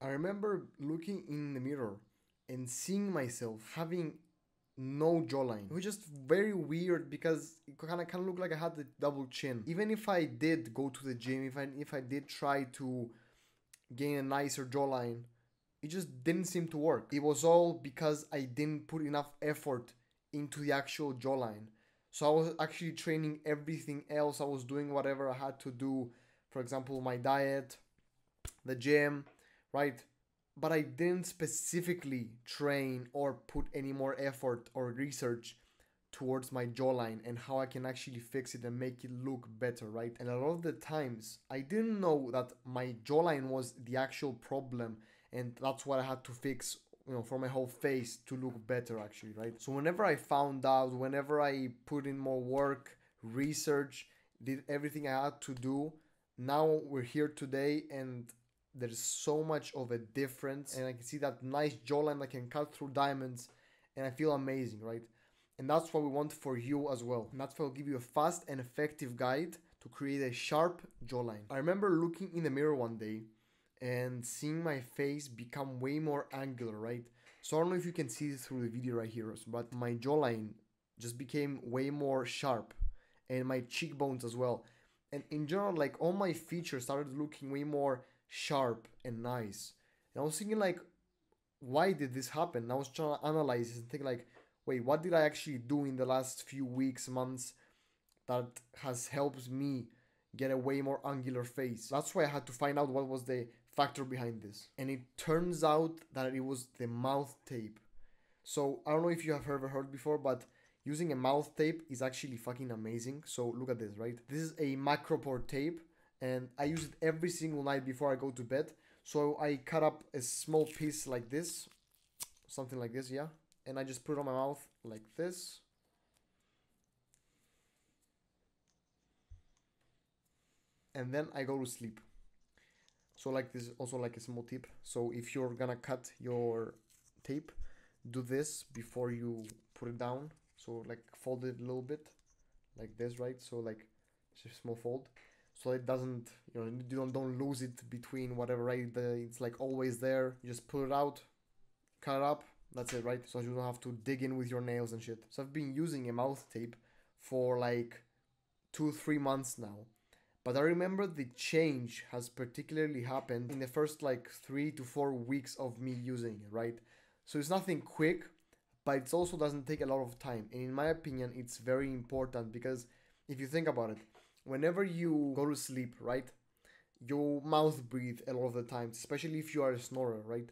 I remember looking in the mirror and seeing myself having no jawline. It was just very weird because it kind of kind of looked like I had the double chin. Even if I did go to the gym, if I if I did try to gain a nicer jawline, it just didn't seem to work. It was all because I didn't put enough effort into the actual jawline. So I was actually training everything else. I was doing whatever I had to do. For example, my diet, the gym, right? But I didn't specifically train or put any more effort or research towards my jawline and how I can actually fix it and make it look better, right? And a lot of the times I didn't know that my jawline was the actual problem and that's what I had to fix you know for my whole face to look better actually right so whenever i found out whenever i put in more work research did everything i had to do now we're here today and there's so much of a difference. And i can see that nice jawline that can cut through diamonds. And i feel amazing right? And that's what we want for you as well. And that's why i'll give you a fast and effective guide to create a sharp jawline. I remember looking in the mirror one day and seeing my face become way more angular, right? So I don't know if you can see this through the video right here, but my jawline just became way more sharp and my cheekbones as well. And in general, like all my features started looking way more sharp and nice. And I was thinking like, why did this happen? And I was trying to analyze this and think like, wait, what did I actually do in the last few weeks, months that has helped me get a way more angular face? That's why I had to find out what was the factor behind this. And it turns out that it was the mouth tape. So I don't know if you have ever heard before, but using a mouth tape is actually fucking amazing. So look at this, right? This is a micropore tape and I use it every single night before I go to bed. So I cut up a small piece like this, something like this, yeah. And I just put it on my mouth like this. And then I go to sleep so like this is also like a small tip so if you're gonna cut your tape do this before you put it down so like fold it a little bit like this right so like a small fold so it doesn't you know you don't don't lose it between whatever right? The, it's like always there. You just pull it out cut it up. That's it right? So you don't have to dig in with your nails and shit. So i've been using a mouth tape for like two three months now. But I remember the change has particularly happened in the first like three to four weeks of me using it, right? So it's nothing quick, but it also doesn't take a lot of time. And in my opinion, it's very important because if you think about it, whenever you go to sleep, right, you mouth breathe a lot of the times, especially if you are a snorer, right?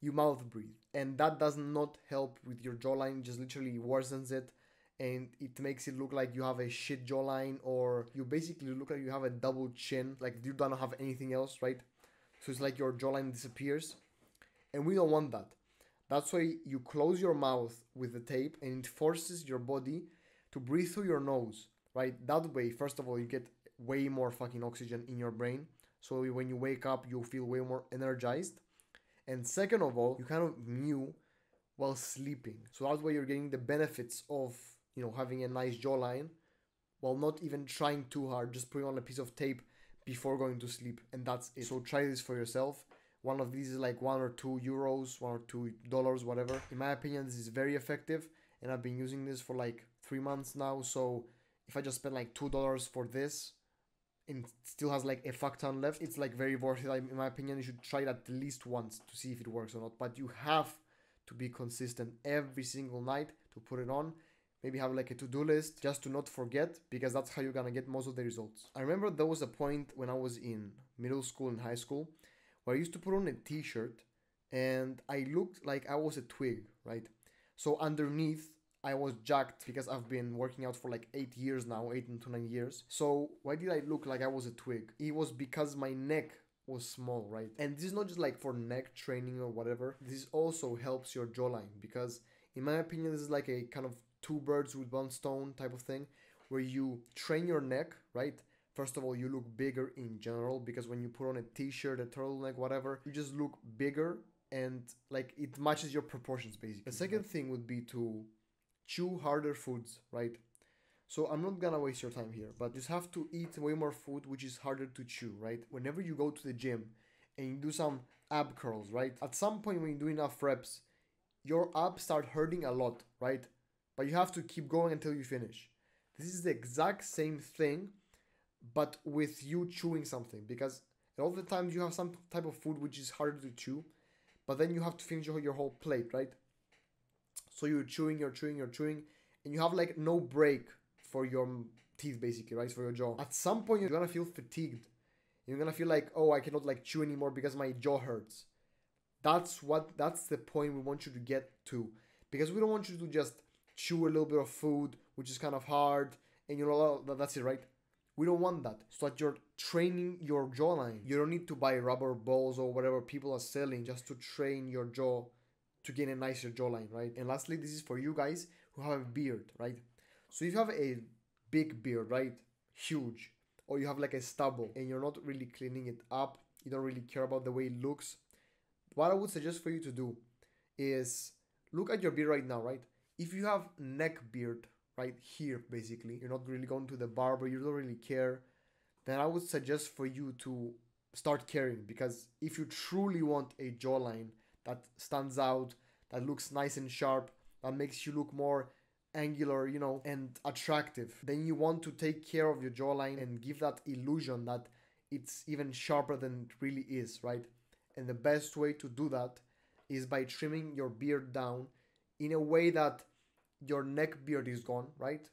You mouth breathe, and that does not help with your jawline, just literally worsens it and it makes it look like you have a shit jawline or you basically look like you have a double chin like you don't have anything else right? So it's like your jawline disappears. And we don't want that. That's why you close your mouth with the tape and it forces your body to breathe through your nose right that way first of all you get way more fucking oxygen in your brain so when you wake up you feel way more energized and second of all you kind of mew while sleeping so that's why you're getting the benefits of you know, having a nice jawline while not even trying too hard, just putting on a piece of tape before going to sleep, and that's it. So try this for yourself. One of these is like one or two euros, one or two dollars, whatever. In my opinion, this is very effective, and I've been using this for like three months now. So if I just spend like two dollars for this, and still has like a fuck ton left, it's like very worth it. In my opinion, you should try it at least once to see if it works or not. But you have to be consistent every single night to put it on maybe have like a to-do list just to not forget because that's how you're gonna get most of the results i remember there was a point when i was in middle school and high school where i used to put on a t-shirt and i looked like i was a twig right so underneath i was jacked because i've been working out for like eight years now eight to nine years so why did i look like i was a twig it was because my neck was small, right? And this is not just like for neck training or whatever. This also helps your jawline because, in my opinion, this is like a kind of two birds with one stone type of thing where you train your neck, right? First of all, you look bigger in general because when you put on a t-shirt, a turtleneck, whatever, you just look bigger and like it matches your proportions basically. The second thing would be to chew harder foods, right? So I'm not gonna waste your time here, but just have to eat way more food which is harder to chew, right? Whenever you go to the gym and you do some ab curls, right? At some point when you do enough reps, your abs start hurting a lot, right? But you have to keep going until you finish. This is the exact same thing, but with you chewing something because all the times you have some type of food which is harder to chew, but then you have to finish your whole plate, right? So you're chewing, you're chewing, you're chewing, and you have like no break for your teeth basically, right? For your jaw. At some point you're gonna feel fatigued. You're gonna feel like, oh, I cannot like chew anymore because my jaw hurts. That's what that's the point we want you to get to. Because we don't want you to just chew a little bit of food, which is kind of hard, and you know that's it, right? We don't want that. So that you're training your jawline. You don't need to buy rubber balls or whatever people are selling just to train your jaw to gain a nicer jawline, right? And lastly, this is for you guys who have a beard, right? So if you have a big beard, right? Huge. Or you have like a stubble and you're not really cleaning it up, you don't really care about the way it looks. What I would suggest for you to do is look at your beard right now, right? If you have neck beard right here, basically, you're not really going to the barber, you don't really care, then I would suggest for you to start caring because if you truly want a jawline that stands out, that looks nice and sharp, that makes you look more angular, you know, and attractive. Then you want to take care of your jawline and give that illusion that it's even sharper than it really is, right? And the best way to do that is by trimming your beard down in a way that your neck beard is gone, right?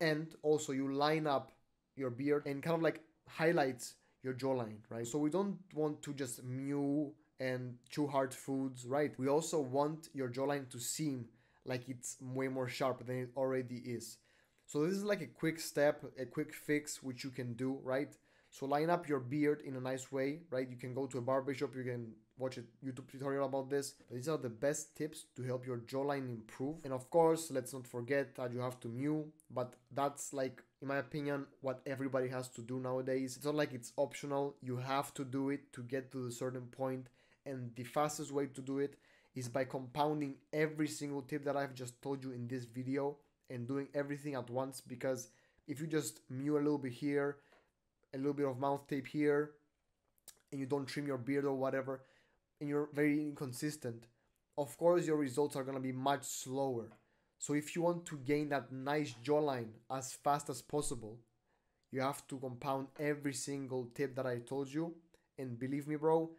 And also you line up your beard and kind of like highlights your jawline, right? So we don't want to just mew and chew hard foods, right? We also want your jawline to seem like it's way more sharp than it already is. So this is like a quick step, a quick fix which you can do, right? So line up your beard in a nice way, right? You can go to a barbershop, you can watch a YouTube tutorial about this. These are the best tips to help your jawline improve. And of course, let's not forget that you have to mew, but that's like, in my opinion, what everybody has to do nowadays. It's not like it's optional. You have to do it to get to a certain point. And the fastest way to do it is by compounding every single tip that I've just told you in this video and doing everything at once because if you just mew a little bit here, a little bit of mouth tape here, and you don't trim your beard or whatever, and you're very inconsistent, of course your results are gonna be much slower. So if you want to gain that nice jawline as fast as possible, you have to compound every single tip that I told you. And believe me, bro,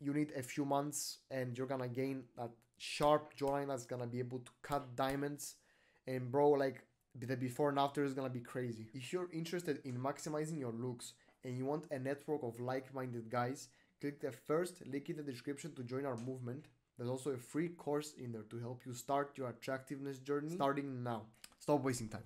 you need a few months and you're gonna gain that sharp jawline that's gonna be able to cut diamonds. And bro like the before and after is gonna be crazy. If you're interested in maximizing your looks and you want a network of like-minded guys click the first link in the description to join our movement. There's also a free course in there to help you start your attractiveness journey starting now. Stop wasting time